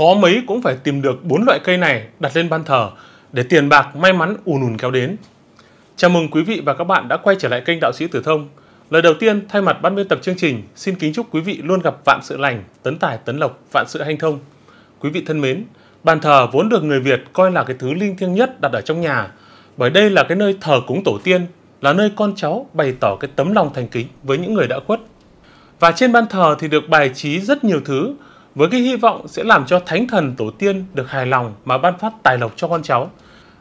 khó mấy cũng phải tìm được bốn loại cây này đặt lên ban thờ để tiền bạc may mắn ùn ùn kéo đến. Chào mừng quý vị và các bạn đã quay trở lại kênh Đạo sĩ Tử Thông. Lời đầu tiên, thay mặt ban biên tập chương trình, xin kính chúc quý vị luôn gặp vạn sự lành, tấn tài tấn lộc, vạn sự hanh thông. Quý vị thân mến, bàn thờ vốn được người Việt coi là cái thứ linh thiêng nhất đặt ở trong nhà, bởi đây là cái nơi thờ cúng tổ tiên, là nơi con cháu bày tỏ cái tấm lòng thành kính với những người đã khuất. Và trên ban thờ thì được bài trí rất nhiều thứ với cái hy vọng sẽ làm cho thánh thần tổ tiên được hài lòng mà ban phát tài lộc cho con cháu.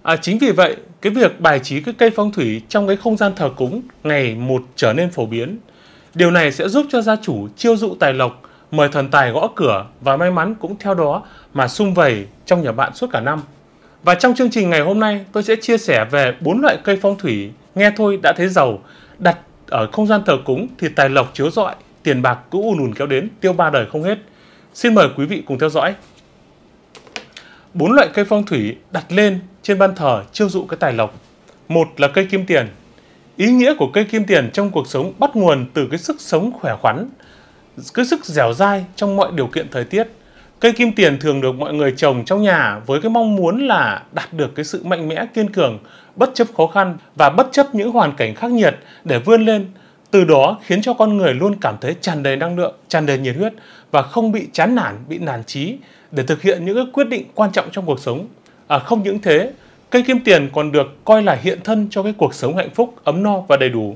À, chính vì vậy, cái việc bài trí cái cây phong thủy trong cái không gian thờ cúng ngày một trở nên phổ biến. Điều này sẽ giúp cho gia chủ chiêu dụ tài lộc, mời thần tài gõ cửa và may mắn cũng theo đó mà sung vầy trong nhà bạn suốt cả năm. Và trong chương trình ngày hôm nay, tôi sẽ chia sẻ về bốn loại cây phong thủy nghe thôi đã thấy giàu, đặt ở không gian thờ cúng thì tài lộc chiếu rọi, tiền bạc cứ ùn ùn kéo đến, tiêu ba đời không hết. Xin mời quý vị cùng theo dõi. Bốn loại cây phong thủy đặt lên trên ban thờ chiêu dụ cái tài lộc. Một là cây kim tiền. Ý nghĩa của cây kim tiền trong cuộc sống bắt nguồn từ cái sức sống khỏe khoắn, cái sức dẻo dai trong mọi điều kiện thời tiết. Cây kim tiền thường được mọi người trồng trong nhà với cái mong muốn là đạt được cái sự mạnh mẽ kiên cường bất chấp khó khăn và bất chấp những hoàn cảnh khắc nghiệt để vươn lên từ đó khiến cho con người luôn cảm thấy tràn đầy năng lượng, tràn đầy nhiệt huyết và không bị chán nản, bị nản trí để thực hiện những cái quyết định quan trọng trong cuộc sống. À, không những thế, cây kim tiền còn được coi là hiện thân cho cái cuộc sống hạnh phúc, ấm no và đầy đủ.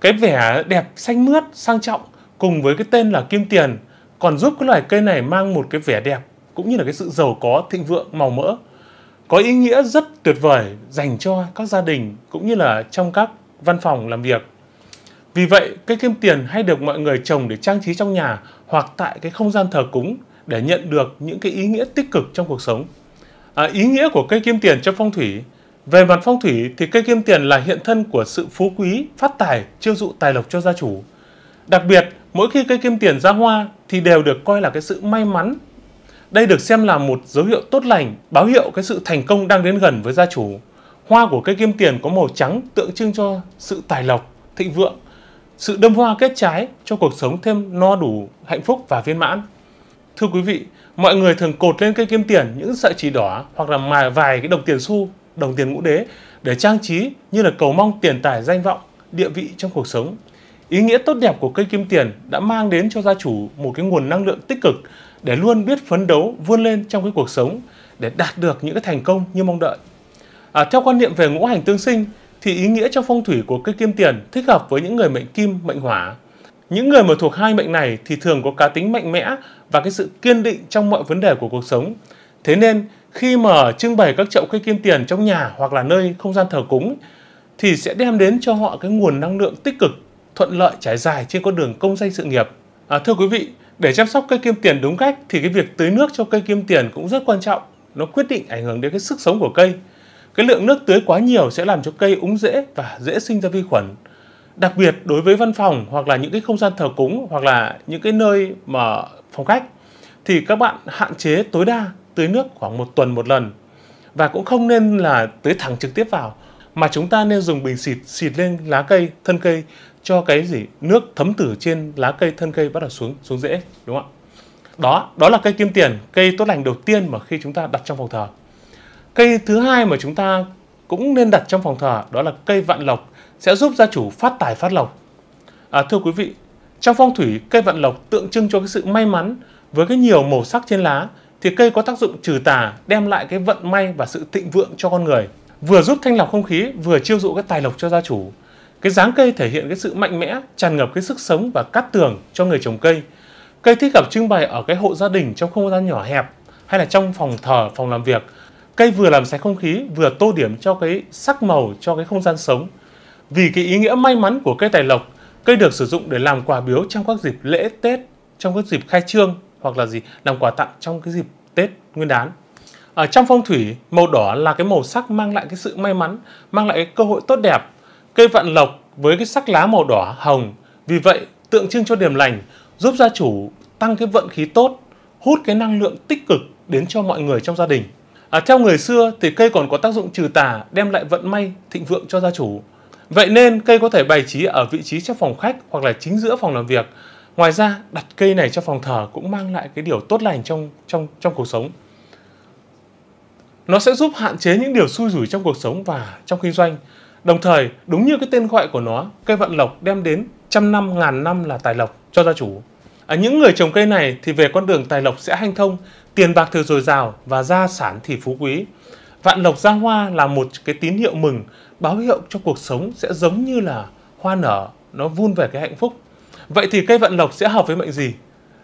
Cái vẻ đẹp xanh mướt, sang trọng cùng với cái tên là kim tiền còn giúp cái loài cây này mang một cái vẻ đẹp cũng như là cái sự giàu có, thịnh vượng, màu mỡ. Có ý nghĩa rất tuyệt vời dành cho các gia đình cũng như là trong các văn phòng làm việc. Vì vậy, cây kim tiền hay được mọi người trồng để trang trí trong nhà hoặc tại cái không gian thờ cúng để nhận được những cái ý nghĩa tích cực trong cuộc sống. À, ý nghĩa của cây kim tiền trong phong thủy về mặt phong thủy thì cây kim tiền là hiện thân của sự phú quý, phát tài, chiêu dụ tài lộc cho gia chủ. Đặc biệt, mỗi khi cây kim tiền ra hoa thì đều được coi là cái sự may mắn. Đây được xem là một dấu hiệu tốt lành, báo hiệu cái sự thành công đang đến gần với gia chủ. Hoa của cây kim tiền có màu trắng tượng trưng cho sự tài lộc, thịnh vượng sự đâm hoa kết trái cho cuộc sống thêm no đủ, hạnh phúc và viên mãn. Thưa quý vị, mọi người thường cột lên cây kim tiền những sợi chỉ đỏ hoặc là mài vài cái đồng tiền xu, đồng tiền ngũ đế để trang trí như là cầu mong tiền tài danh vọng, địa vị trong cuộc sống. Ý nghĩa tốt đẹp của cây kim tiền đã mang đến cho gia chủ một cái nguồn năng lượng tích cực để luôn biết phấn đấu vươn lên trong cái cuộc sống để đạt được những cái thành công như mong đợi. À, theo quan niệm về ngũ hành tương sinh thì ý nghĩa trong phong thủy của cây kim tiền thích hợp với những người mệnh kim, mệnh hỏa. Những người mà thuộc hai mệnh này thì thường có cá tính mạnh mẽ và cái sự kiên định trong mọi vấn đề của cuộc sống. Thế nên khi mà trưng bày các chậu cây kim tiền trong nhà hoặc là nơi không gian thờ cúng thì sẽ đem đến cho họ cái nguồn năng lượng tích cực, thuận lợi trải dài trên con đường công danh sự nghiệp. À, thưa quý vị, để chăm sóc cây kim tiền đúng cách thì cái việc tưới nước cho cây kim tiền cũng rất quan trọng. Nó quyết định ảnh hưởng đến cái sức sống của cây. Cái lượng nước tưới quá nhiều sẽ làm cho cây úng rễ và dễ sinh ra vi khuẩn. Đặc biệt đối với văn phòng hoặc là những cái không gian thờ cúng hoặc là những cái nơi mà phòng khách thì các bạn hạn chế tối đa tưới nước khoảng một tuần một lần. Và cũng không nên là tưới thẳng trực tiếp vào, mà chúng ta nên dùng bình xịt xịt lên lá cây, thân cây cho cái gì? Nước thấm từ trên lá cây, thân cây bắt đầu xuống xuống rễ đúng không ạ? Đó đó là cây kim tiền, cây tốt lành đầu tiên mà khi chúng ta đặt trong phòng thờ. Cây thứ hai mà chúng ta cũng nên đặt trong phòng thờ đó là cây vạn lộc sẽ giúp gia chủ phát tài phát lộc. À, thưa quý vị, trong phong thủy cây vạn lộc tượng trưng cho cái sự may mắn với cái nhiều màu sắc trên lá thì cây có tác dụng trừ tà, đem lại cái vận may và sự thịnh vượng cho con người. Vừa giúp thanh lọc không khí, vừa chiêu dụ cái tài lộc cho gia chủ. Cái dáng cây thể hiện cái sự mạnh mẽ, tràn ngập cái sức sống và cát tường cho người trồng cây. Cây thích hợp trưng bày ở cái hộ gia đình trong không gian nhỏ hẹp hay là trong phòng thờ, phòng làm việc cây vừa làm sạch không khí, vừa tô điểm cho cái sắc màu, cho cái không gian sống. Vì cái ý nghĩa may mắn của cây tài lộc, cây được sử dụng để làm quà biếu trong các dịp lễ tết, trong các dịp khai trương hoặc là gì, làm quà tặng trong cái dịp tết nguyên đán. Ở trong phong thủy, màu đỏ là cái màu sắc mang lại cái sự may mắn, mang lại cái cơ hội tốt đẹp. Cây vạn lộc với cái sắc lá màu đỏ hồng, vì vậy tượng trưng cho điểm lành, giúp gia chủ tăng cái vận khí tốt, hút cái năng lượng tích cực đến cho mọi người trong gia đình. À, theo người xưa thì cây còn có tác dụng trừ tà, đem lại vận may, thịnh vượng cho gia chủ. Vậy nên cây có thể bày trí ở vị trí trong phòng khách hoặc là chính giữa phòng làm việc Ngoài ra, đặt cây này trong phòng thờ cũng mang lại cái điều tốt lành trong trong trong cuộc sống. Nó sẽ giúp hạn chế những điều xui rủi trong cuộc sống và trong kinh doanh. Đồng thời, đúng như cái tên gọi của nó, cây vận lộc đem đến trăm năm ngàn năm là tài lộc cho gia chủ. À, những người trồng cây này thì về con đường tài lộc sẽ hanh thông, tiền bạc thừa dồi dào và gia sản thì phú quý. Vạn lộc ra hoa là một cái tín hiệu mừng, báo hiệu cho cuộc sống sẽ giống như là hoa nở, nó vun về cái hạnh phúc. Vậy thì cây vận lộc sẽ hợp với mệnh gì?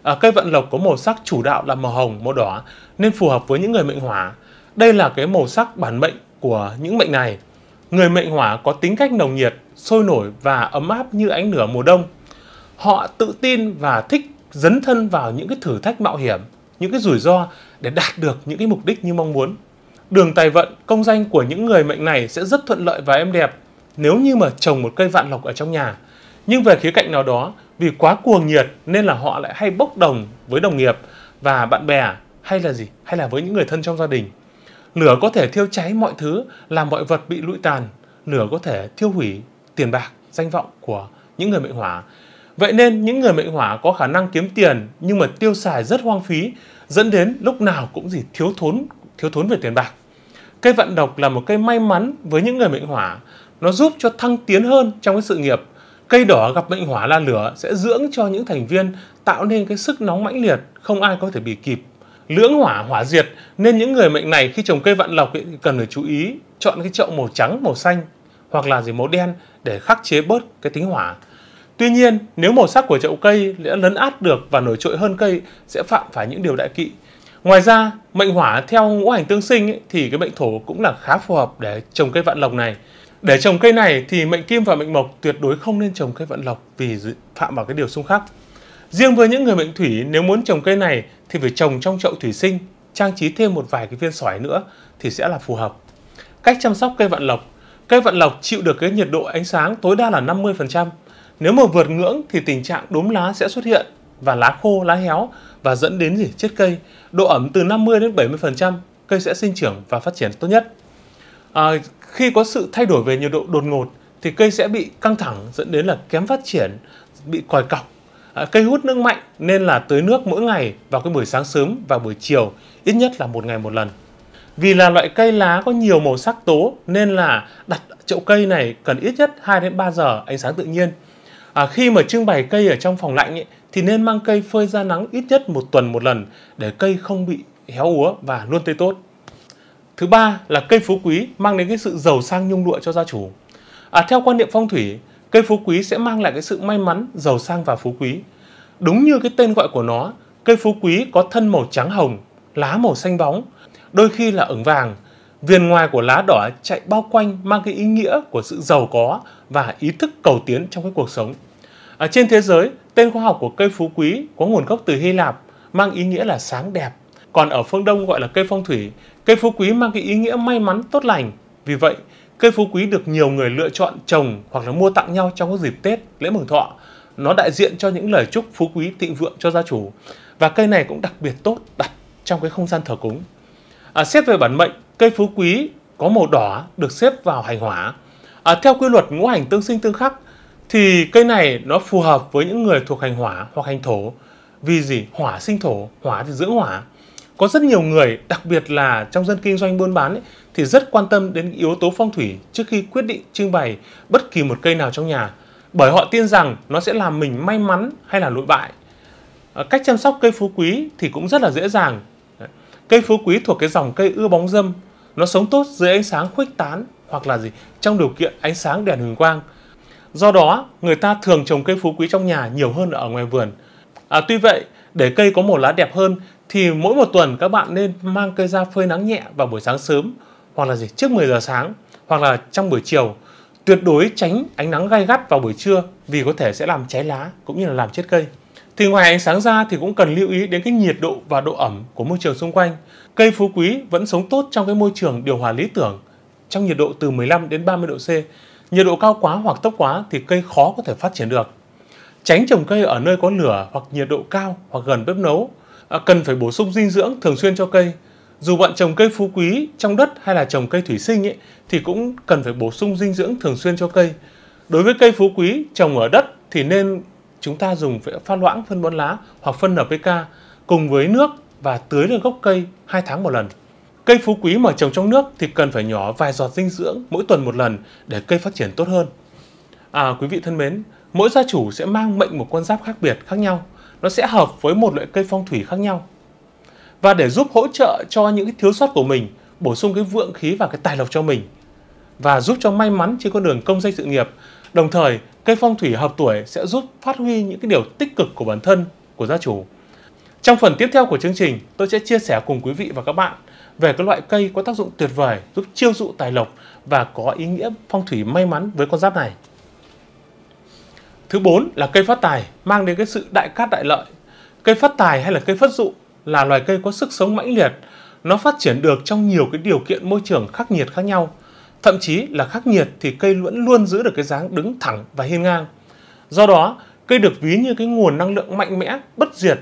À, cây vận lộc có màu sắc chủ đạo là màu hồng, màu đỏ nên phù hợp với những người mệnh hỏa. Đây là cái màu sắc bản mệnh của những mệnh này. Người mệnh hỏa có tính cách nồng nhiệt, sôi nổi và ấm áp như ánh lửa mùa đông. Họ tự tin và thích dấn thân vào những cái thử thách mạo hiểm, những cái rủi ro để đạt được những cái mục đích như mong muốn. Đường tài vận, công danh của những người mệnh này sẽ rất thuận lợi và êm đẹp nếu như mà trồng một cây vạn lộc ở trong nhà. Nhưng về khía cạnh nào đó, vì quá cuồng nhiệt nên là họ lại hay bốc đồng với đồng nghiệp và bạn bè hay là gì? Hay là với những người thân trong gia đình. Lửa có thể thiêu cháy mọi thứ, làm mọi vật bị lụi tàn. Lửa có thể thiêu hủy tiền bạc, danh vọng của những người mệnh hỏa. Vậy nên những người mệnh hỏa có khả năng kiếm tiền nhưng mà tiêu xài rất hoang phí, dẫn đến lúc nào cũng gì thiếu thốn thiếu thốn về tiền bạc. Cây vận độc là một cây may mắn với những người mệnh hỏa, nó giúp cho thăng tiến hơn trong cái sự nghiệp. Cây đỏ gặp mệnh hỏa là lửa sẽ dưỡng cho những thành viên tạo nên cái sức nóng mãnh liệt, không ai có thể bị kịp. Lưỡng hỏa hỏa diệt nên những người mệnh này khi trồng cây vạn lộc cần phải chú ý chọn cái chậu màu trắng, màu xanh hoặc là gì màu đen để khắc chế bớt cái tính hỏa. Tuy nhiên, nếu màu sắc của chậu cây đã lấn át được và nổi trội hơn cây sẽ phạm phải những điều đại kỵ. Ngoài ra, mệnh hỏa theo ngũ hành tương sinh ấy, thì cái mệnh thổ cũng là khá phù hợp để trồng cây vạn lộc này. Để trồng cây này thì mệnh kim và mệnh mộc tuyệt đối không nên trồng cây vạn lộc vì phạm vào cái điều xung khắc. Riêng với những người mệnh thủy nếu muốn trồng cây này thì phải trồng trong chậu thủy sinh, trang trí thêm một vài cái viên sỏi nữa thì sẽ là phù hợp. Cách chăm sóc cây vạn lộc Cây vạn lộc chịu được cái nhiệt độ ánh sáng tối đa là 50%. Nếu mà vượt ngưỡng thì tình trạng đốm lá sẽ xuất hiện và lá khô, lá héo và dẫn đến gì? Chết cây. Độ ẩm từ 50 đến 70%, cây sẽ sinh trưởng và phát triển tốt nhất. À, khi có sự thay đổi về nhiệt độ đột ngột thì cây sẽ bị căng thẳng dẫn đến là kém phát triển, bị còi cọc. À, cây hút nước mạnh nên là tưới nước mỗi ngày vào cái buổi sáng sớm và buổi chiều, ít nhất là một ngày một lần. Vì là loại cây lá có nhiều màu sắc tố nên là đặt chậu cây này cần ít nhất 2 đến 3 giờ ánh sáng tự nhiên. À, khi mà trưng bày cây ở trong phòng lạnh ấy, thì nên mang cây phơi ra nắng ít nhất một tuần một lần để cây không bị héo úa và luôn tươi tốt. Thứ ba là cây phú quý mang đến cái sự giàu sang nhung lụa cho gia chủ. À, theo quan niệm phong thủy, cây phú quý sẽ mang lại cái sự may mắn, giàu sang và phú quý. Đúng như cái tên gọi của nó, cây phú quý có thân màu trắng hồng, lá màu xanh bóng, đôi khi là ửng vàng. Viền ngoài của lá đỏ chạy bao quanh mang cái ý nghĩa của sự giàu có và ý thức cầu tiến trong cái cuộc sống. Ở trên thế giới, tên khoa học của cây phú quý có nguồn gốc từ Hy Lạp, mang ý nghĩa là sáng đẹp. Còn ở phương Đông gọi là cây phong thủy, cây phú quý mang cái ý nghĩa may mắn, tốt lành. Vì vậy, cây phú quý được nhiều người lựa chọn trồng hoặc là mua tặng nhau trong các dịp Tết, lễ mừng thọ. Nó đại diện cho những lời chúc phú quý thịnh vượng cho gia chủ. Và cây này cũng đặc biệt tốt đặt trong cái không gian thờ cúng. À, xét về bản mệnh, cây phú quý có màu đỏ được xếp vào hành hỏa. À, theo quy luật ngũ hành tương sinh tương khắc thì cây này nó phù hợp với những người thuộc hành hỏa hoặc hành thổ. Vì gì? Hỏa sinh thổ, hỏa thì dưỡng hỏa. Có rất nhiều người, đặc biệt là trong dân kinh doanh buôn bán ấy, thì rất quan tâm đến yếu tố phong thủy trước khi quyết định trưng bày bất kỳ một cây nào trong nhà. Bởi họ tin rằng nó sẽ làm mình may mắn hay là lụi bại. À, cách chăm sóc cây phú quý thì cũng rất là dễ dàng Cây phú quý thuộc cái dòng cây ưa bóng dâm, nó sống tốt dưới ánh sáng khuếch tán hoặc là gì trong điều kiện ánh sáng đèn huỳnh quang. Do đó, người ta thường trồng cây phú quý trong nhà nhiều hơn ở ngoài vườn. À, tuy vậy, để cây có màu lá đẹp hơn thì mỗi một tuần các bạn nên mang cây ra phơi nắng nhẹ vào buổi sáng sớm hoặc là gì trước 10 giờ sáng hoặc là trong buổi chiều. Tuyệt đối tránh ánh nắng gay gắt vào buổi trưa vì có thể sẽ làm cháy lá cũng như là làm chết cây. Thì ngoài ánh sáng ra thì cũng cần lưu ý đến cái nhiệt độ và độ ẩm của môi trường xung quanh. Cây phú quý vẫn sống tốt trong cái môi trường điều hòa lý tưởng trong nhiệt độ từ 15 đến 30 độ C. Nhiệt độ cao quá hoặc thấp quá thì cây khó có thể phát triển được. Tránh trồng cây ở nơi có lửa hoặc nhiệt độ cao hoặc gần bếp nấu. À, cần phải bổ sung dinh dưỡng thường xuyên cho cây. Dù bạn trồng cây phú quý trong đất hay là trồng cây thủy sinh ấy, thì cũng cần phải bổ sung dinh dưỡng thường xuyên cho cây. Đối với cây phú quý trồng ở đất thì nên chúng ta dùng pha loãng phân bón lá hoặc phân NPK cùng với nước và tưới lên gốc cây 2 tháng một lần. Cây phú quý mà trồng trong nước thì cần phải nhỏ vài giọt dinh dưỡng mỗi tuần một lần để cây phát triển tốt hơn. À, quý vị thân mến, mỗi gia chủ sẽ mang mệnh một con giáp khác biệt khác nhau. Nó sẽ hợp với một loại cây phong thủy khác nhau. Và để giúp hỗ trợ cho những cái thiếu sót của mình, bổ sung cái vượng khí và cái tài lộc cho mình và giúp cho may mắn trên con đường công danh sự nghiệp. Đồng thời, cây phong thủy hợp tuổi sẽ giúp phát huy những cái điều tích cực của bản thân, của gia chủ. Trong phần tiếp theo của chương trình, tôi sẽ chia sẻ cùng quý vị và các bạn về các loại cây có tác dụng tuyệt vời giúp chiêu dụ tài lộc và có ý nghĩa phong thủy may mắn với con giáp này. Thứ bốn là cây phát tài mang đến cái sự đại cát đại lợi. Cây phát tài hay là cây phát dụ là loài cây có sức sống mãnh liệt. Nó phát triển được trong nhiều cái điều kiện môi trường khắc nghiệt khác nhau. Thậm chí là khắc nhiệt thì cây vẫn luôn giữ được cái dáng đứng thẳng và hiên ngang. Do đó, cây được ví như cái nguồn năng lượng mạnh mẽ, bất diệt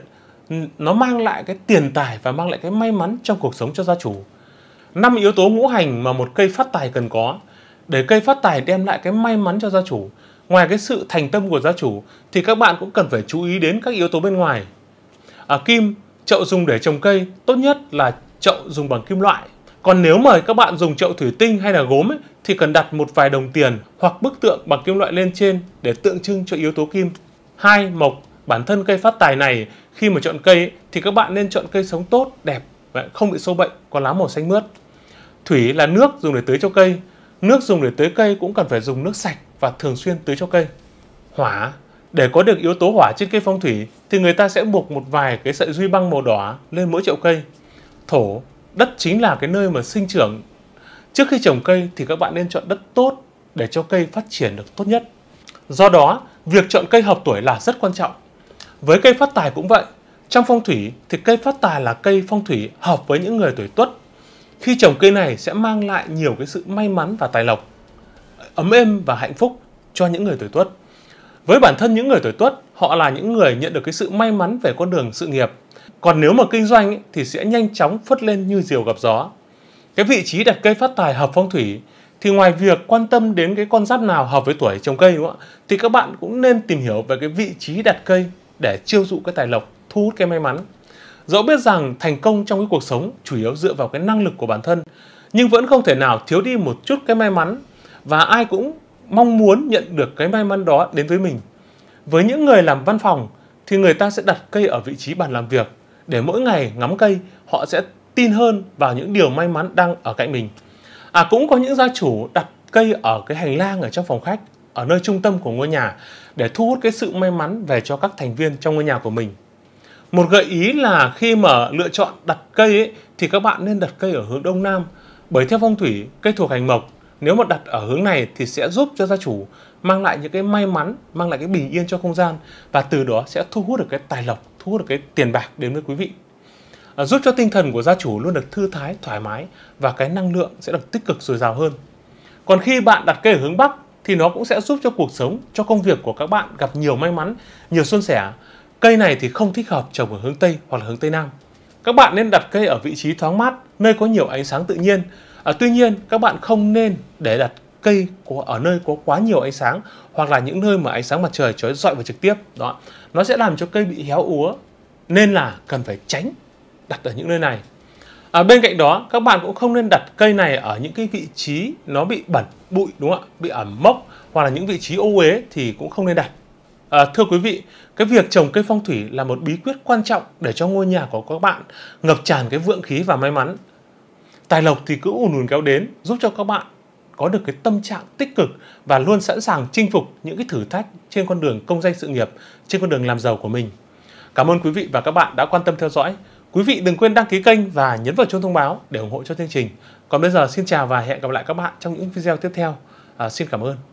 nó mang lại cái tiền tài và mang lại cái may mắn trong cuộc sống cho gia chủ. Năm yếu tố ngũ hành mà một cây phát tài cần có để cây phát tài đem lại cái may mắn cho gia chủ. Ngoài cái sự thành tâm của gia chủ thì các bạn cũng cần phải chú ý đến các yếu tố bên ngoài. À, kim, chậu dùng để trồng cây tốt nhất là chậu dùng bằng kim loại. Còn nếu mà các bạn dùng chậu thủy tinh hay là gốm ấy, thì cần đặt một vài đồng tiền hoặc bức tượng bằng kim loại lên trên để tượng trưng cho yếu tố kim. Hai, mộc bản thân cây phát tài này khi mà chọn cây ấy, thì các bạn nên chọn cây sống tốt, đẹp không bị sâu bệnh, có lá màu xanh mướt. Thủy là nước dùng để tưới cho cây. Nước dùng để tưới cây cũng cần phải dùng nước sạch và thường xuyên tưới cho cây. Hỏa để có được yếu tố hỏa trên cây phong thủy thì người ta sẽ buộc một vài cái sợi duy băng màu đỏ lên mỗi chậu cây. Thổ, đất chính là cái nơi mà sinh trưởng. Trước khi trồng cây thì các bạn nên chọn đất tốt để cho cây phát triển được tốt nhất. Do đó, việc chọn cây hợp tuổi là rất quan trọng. Với cây phát tài cũng vậy. Trong phong thủy thì cây phát tài là cây phong thủy hợp với những người tuổi tuất. Khi trồng cây này sẽ mang lại nhiều cái sự may mắn và tài lộc, ấm êm và hạnh phúc cho những người tuổi tuất. Với bản thân những người tuổi tuất, họ là những người nhận được cái sự may mắn về con đường sự nghiệp. Còn nếu mà kinh doanh ấy, thì sẽ nhanh chóng phất lên như diều gặp gió. Cái vị trí đặt cây phát tài hợp phong thủy thì ngoài việc quan tâm đến cái con giáp nào hợp với tuổi trồng cây đúng không ạ? Thì các bạn cũng nên tìm hiểu về cái vị trí đặt cây để chiêu dụ cái tài lộc, thu hút cái may mắn. Dẫu biết rằng thành công trong cái cuộc sống chủ yếu dựa vào cái năng lực của bản thân, nhưng vẫn không thể nào thiếu đi một chút cái may mắn và ai cũng mong muốn nhận được cái may mắn đó đến với mình. Với những người làm văn phòng thì người ta sẽ đặt cây ở vị trí bàn làm việc để mỗi ngày ngắm cây họ sẽ tin hơn vào những điều may mắn đang ở cạnh mình. À cũng có những gia chủ đặt cây ở cái hành lang ở trong phòng khách ở nơi trung tâm của ngôi nhà để thu hút cái sự may mắn về cho các thành viên trong ngôi nhà của mình. Một gợi ý là khi mà lựa chọn đặt cây ấy, thì các bạn nên đặt cây ở hướng đông nam bởi theo phong thủy cây thuộc hành mộc nếu mà đặt ở hướng này thì sẽ giúp cho gia chủ mang lại những cái may mắn, mang lại cái bình yên cho không gian và từ đó sẽ thu hút được cái tài lộc, thu hút được cái tiền bạc đến với quý vị. À, giúp cho tinh thần của gia chủ luôn được thư thái, thoải mái và cái năng lượng sẽ được tích cực dồi dào hơn. Còn khi bạn đặt cây ở hướng bắc thì nó cũng sẽ giúp cho cuộc sống, cho công việc của các bạn gặp nhiều may mắn, nhiều suôn sẻ. Cây này thì không thích hợp trồng ở hướng Tây hoặc là hướng Tây Nam. Các bạn nên đặt cây ở vị trí thoáng mát, nơi có nhiều ánh sáng tự nhiên. À, tuy nhiên, các bạn không nên để đặt cây có ở nơi có quá nhiều ánh sáng hoặc là những nơi mà ánh sáng mặt trời chói rọi vào trực tiếp. Đó, nó sẽ làm cho cây bị héo úa. Nên là cần phải tránh đặt ở những nơi này. À, bên cạnh đó các bạn cũng không nên đặt cây này ở những cái vị trí nó bị bẩn bụi đúng không ạ bị ẩm mốc hoặc là những vị trí ô uế thì cũng không nên đặt à, thưa quý vị cái việc trồng cây phong thủy là một bí quyết quan trọng để cho ngôi nhà của các bạn ngập tràn cái vượng khí và may mắn tài lộc thì cứ ùn ùn kéo đến giúp cho các bạn có được cái tâm trạng tích cực và luôn sẵn sàng chinh phục những cái thử thách trên con đường công danh sự nghiệp trên con đường làm giàu của mình cảm ơn quý vị và các bạn đã quan tâm theo dõi Quý vị đừng quên đăng ký kênh và nhấn vào chuông thông báo để ủng hộ cho chương trình. Còn bây giờ xin chào và hẹn gặp lại các bạn trong những video tiếp theo. À, xin cảm ơn.